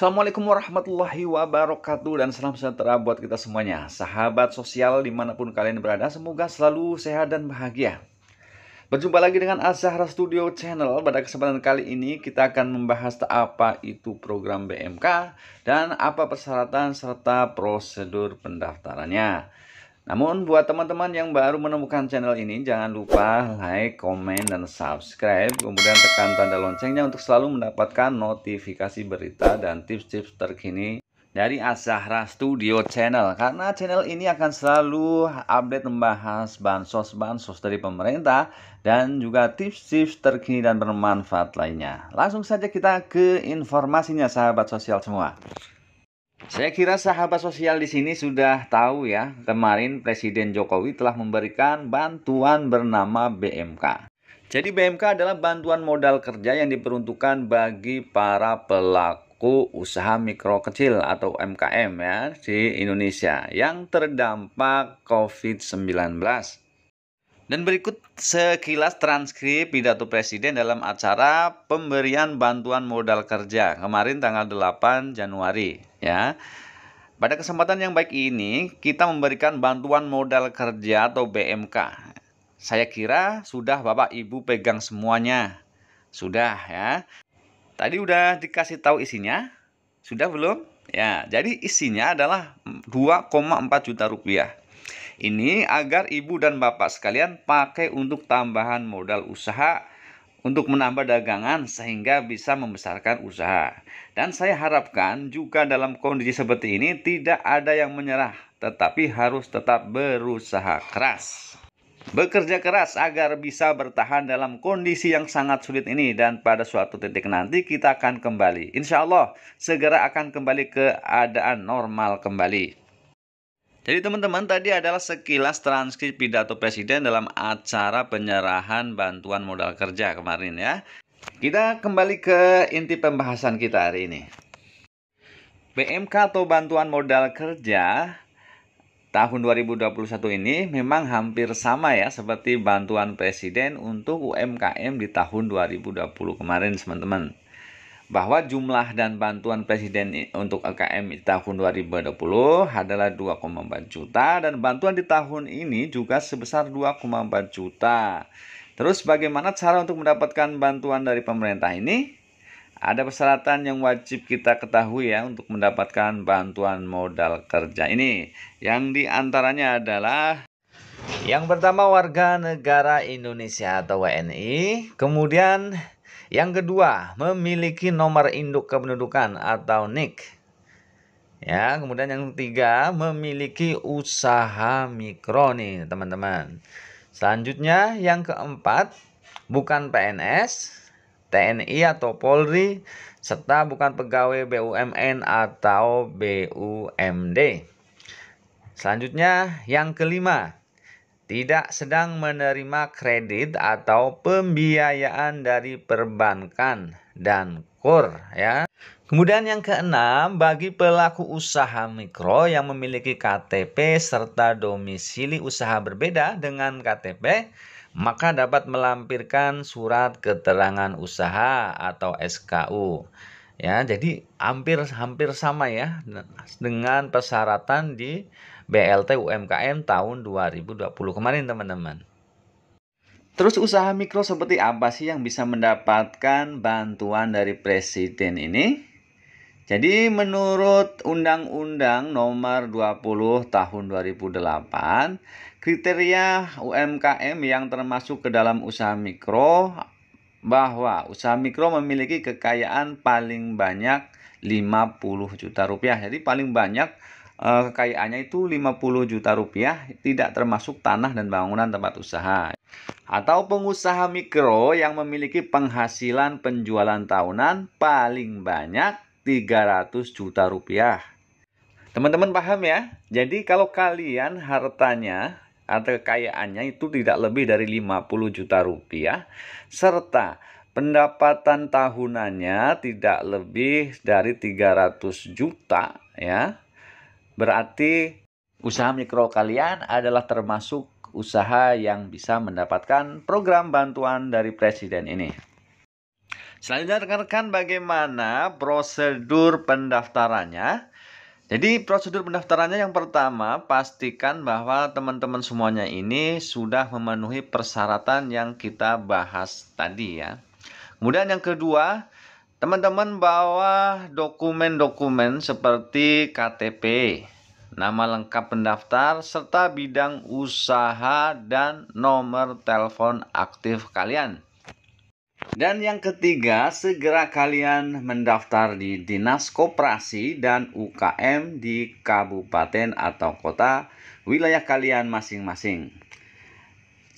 Assalamualaikum warahmatullahi wabarakatuh dan salam sejahtera buat kita semuanya. Sahabat sosial di mana pun kalian berada semoga selalu sehat dan bahagia. Berjumpa lagi dengan Azahra Studio Channel. Pada kesempatan kali ini kita akan membahas apa itu program BMK Dan apa persyaratan serta prosedur pendaftarannya namun buat teman-teman yang baru menemukan channel ini jangan lupa like, komen, dan subscribe. Kemudian tekan tanda loncengnya untuk selalu mendapatkan notifikasi berita dan tips-tips terkini dari Azahra Studio Channel. Karena channel ini akan selalu update membahas bansos-bansos dari pemerintah Dan juga tips-tips terkini dan bermanfaat lainnya. Langsung saja kita ke informasinya sahabat sosial semua saya kira sahabat sosial di sini sudah tahu ya, kemarin Presiden Jokowi telah memberikan bantuan bernama BMK. Jadi BMK adalah bantuan modal kerja yang diperuntukkan bagi para pelaku usaha mikro kecil atau MKM ya di Indonesia yang terdampak COVID-19. Dan berikut sekilas transkrip pidato Presiden dalam acara pemberian bantuan modal kerja kemarin tanggal 8 Januari ya. Pada kesempatan yang baik ini kita memberikan bantuan modal kerja atau BMK. Saya kira sudah Bapak Ibu pegang semuanya. Sudah ya. Tadi udah dikasih tahu isinya? Sudah belum? Ya, jadi isinya adalah 2,4 juta rupiah. Ini agar ibu dan bapak sekalian pakai untuk tambahan modal usaha untuk menambah dagangan sehingga bisa membesarkan usaha. Dan saya harapkan juga dalam kondisi seperti ini tidak ada yang menyerah, tetapi harus tetap berusaha keras. Bekerja keras agar bisa bertahan dalam kondisi yang sangat sulit ini dan pada suatu titik nanti kita akan kembali. Insya Allah segera akan kembali ke keadaan normal kembali. Jadi teman-teman tadi adalah sekilas transkrip pidato Presiden dalam acara penyerahan bantuan modal kerja kemarin ya. Kita kembali ke inti pembahasan kita hari ini. BMK atau bantuan modal kerja tahun 2021 ini memang hampir sama ya seperti bantuan Presiden untuk UMKM di tahun 2020 kemarin teman-teman bahwa jumlah dan bantuan presiden untuk LKM di tahun 2020 adalah 2,4 juta dan bantuan di tahun ini juga sebesar 2,4 juta. Terus bagaimana cara untuk mendapatkan bantuan dari pemerintah ini? Ada persyaratan yang wajib kita ketahui ya untuk mendapatkan bantuan modal kerja ini. Yang di antaranya adalah yang pertama warga negara Indonesia atau WNI, kemudian yang kedua, memiliki nomor induk kependudukan atau NIK. Ya, kemudian yang ketiga, memiliki usaha mikro nih, teman-teman. Selanjutnya, yang keempat, bukan PNS, TNI atau Polri, serta bukan pegawai BUMN atau BUMD. Selanjutnya, yang kelima, tidak sedang menerima kredit atau pembiayaan dari perbankan dan kur ya. Kemudian yang keenam, bagi pelaku usaha mikro yang memiliki KTP serta domisili usaha berbeda dengan KTP, maka dapat melampirkan surat keterangan usaha atau SKU. Ya, jadi hampir hampir sama ya dengan persyaratan di BLT UMKM tahun 2020 kemarin teman-teman. Terus usaha mikro seperti apa sih yang bisa mendapatkan bantuan dari presiden ini? Jadi menurut Undang-Undang Nomor 20 Tahun 2008, kriteria UMKM yang termasuk ke dalam usaha mikro bahwa usaha mikro memiliki kekayaan paling banyak 50 juta rupiah. Jadi paling banyak uh, kekayaannya itu 50 juta rupiah tidak termasuk tanah dan bangunan tempat usaha atau pengusaha mikro yang memiliki penghasilan penjualan tahunan paling banyak 300 juta rupiah. Teman-teman paham ya? Jadi kalau kalian hartanya atau kekayaannya itu tidak lebih dari 50 juta rupiah serta pendapatan tahunannya tidak lebih dari 300 juta ya Berarti usaha mikro kalian adalah termasuk usaha yang bisa mendapatkan program bantuan dari presiden ini. Selanjutnya rekan-rekan bagaimana prosedur pendaftarannya? Jadi prosedur pendaftarannya yang pertama pastikan bahwa teman-teman semuanya ini sudah memenuhi persyaratan yang kita bahas tadi ya. Kemudian yang kedua, teman-teman bawa dokumen-dokumen seperti KTP, nama lengkap pendaftar, serta bidang usaha dan nomor telepon aktif kalian. Dan yang ketiga, segera kalian mendaftar di Dinas Koperasi dan UKM di kabupaten atau kota wilayah kalian masing-masing.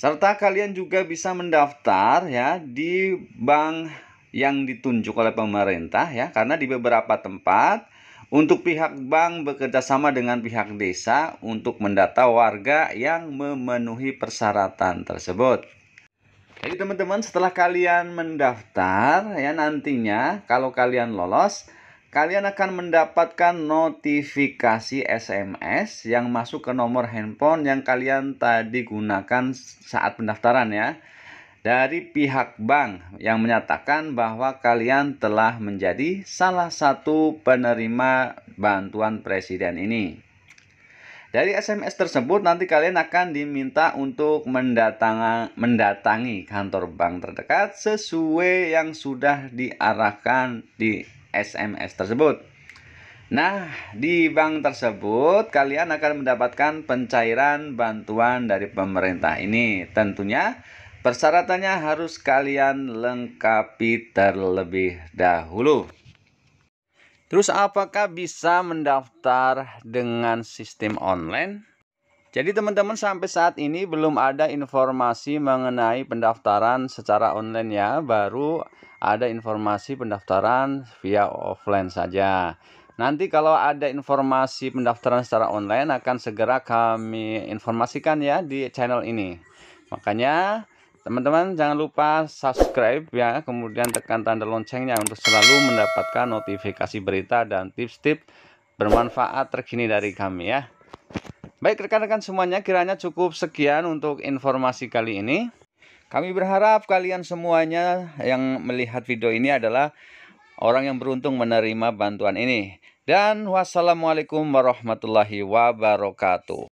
Serta kalian juga bisa mendaftar ya di bank yang ditunjuk oleh pemerintah ya karena di beberapa tempat untuk pihak bank bekerja sama dengan pihak desa untuk mendata warga yang memenuhi persyaratan tersebut. Jadi teman-teman setelah kalian mendaftar ya nantinya kalau kalian lolos kalian akan mendapatkan notifikasi SMS yang masuk ke nomor handphone yang kalian tadi gunakan saat pendaftaran ya dari pihak bank yang menyatakan bahwa kalian telah menjadi salah satu penerima bantuan presiden ini. Dari SMS tersebut nanti kalian akan diminta untuk mendatangi, kantor bank terdekat sesuai yang sudah diarahkan di SMS tersebut. Nah, di bank tersebut kalian akan mendapatkan pencairan bantuan dari pemerintah ini. Tentunya persyaratannya harus kalian lengkapi terlebih dahulu. Terus apakah bisa mendaftar dengan sistem online? Jadi teman-teman sampai saat ini belum ada informasi mengenai pendaftaran secara online ya, baru ada informasi pendaftaran via offline saja. Nanti kalau ada informasi pendaftaran secara online akan segera kami informasikan ya di channel ini. Makanya teman-teman jangan lupa subscribe ya, kemudian tekan tanda loncengnya untuk selalu mendapatkan notifikasi berita dan tips-tips bermanfaat terkini dari kami ya. Baik rekan-rekan semuanya kiranya cukup sekian untuk informasi kali ini. Kami berharap kalian semuanya yang melihat video ini adalah orang yang beruntung menerima bantuan ini. Dan wassalamualaikum warahmatullahi wabarakatuh.